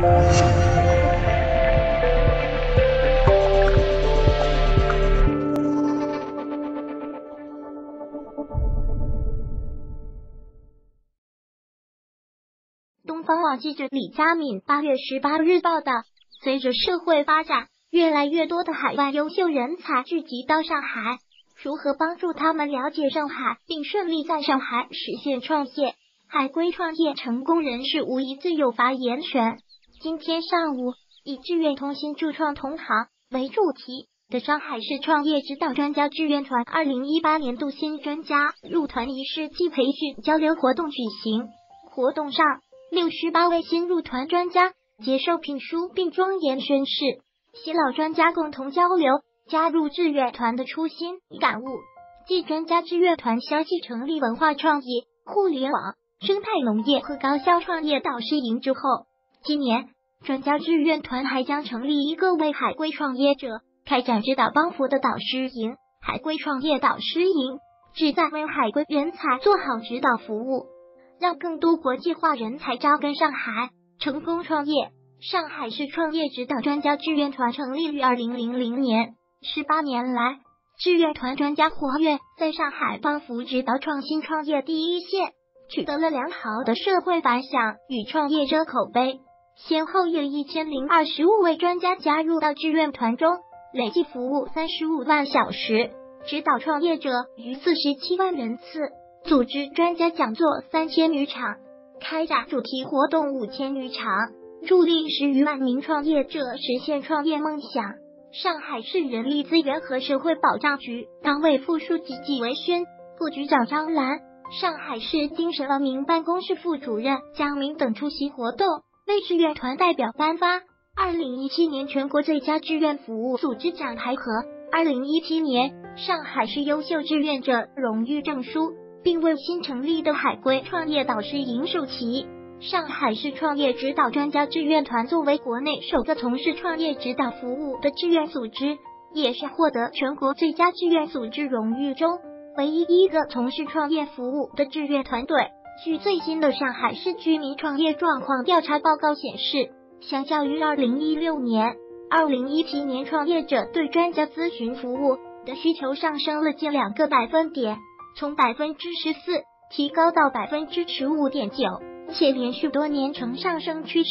东方网记者李佳敏八月十八日报道，随着社会发展，越来越多的海外优秀人才聚集到上海。如何帮助他们了解上海，并顺利在上海实现创业？海归创业成功人士无疑最有发言权。今天上午，以志愿同心助创同行为主题的上海市创业指导专家志愿团二零一八年度新专家入团仪式暨培训交流活动举行。活动上，六十八位新入团专家接受聘书并庄严宣誓，新老专家共同交流。加入志愿团的初心与感悟，继专家志愿团相继成立文化创意、互联网、生态农业和高校创业导师营之后，今年专家志愿团还将成立一个为海归创业者开展指导帮扶的导师营——海归创业导师营，旨在为海归人才做好指导服务，让更多国际化人才扎根上海，成功创业。上海市创业指导专家志愿团成立于二零零零年。十八年来，志愿团专家活跃在上海帮扶指导创新创业第一线，取得了良好的社会反响与创业者口碑。先后有一千零二十五位专家加入到志愿团中，累计服务三十五万小时，指导创业者逾四十七万人次，组织专家讲座三千余场，开展主题活动五千余场，助力十余万名创业者实现创业梦想。上海市人力资源和社会保障局党委副书记纪维轩、副局长张兰、上海市精神文明办公室副主任江明等出席活动，为志愿团代表颁发二零一七年全国最佳志愿服务组织奖牌和二零一七年上海市优秀志愿者荣誉证书，并为新成立的海归创业导师尹树旗。上海市创业指导专家志愿团作为国内首个从事创业指导服务的志愿组织，也是获得全国最佳志愿组织荣誉中唯一一个从事创业服务的志愿团队。据最新的上海市居民创业状况调查报告显示，相较于二零一六年、二零一七年，创业者对专家咨询服务的需求上升了近两个百分点，从百分之十四提高到百分之十五点九。且连续多年呈上升趋势。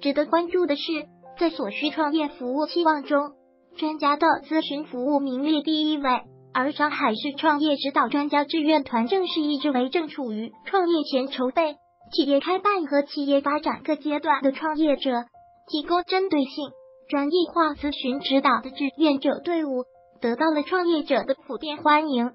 值得关注的是，在所需创业服务期望中，专家的咨询服务名列第一位。而上海市创业指导专家志愿团正是一支为正处于创业前筹备、企业开办和企业发展各阶段的创业者提供针对性、专业化咨询指导的志愿者队伍，得到了创业者的普遍欢迎。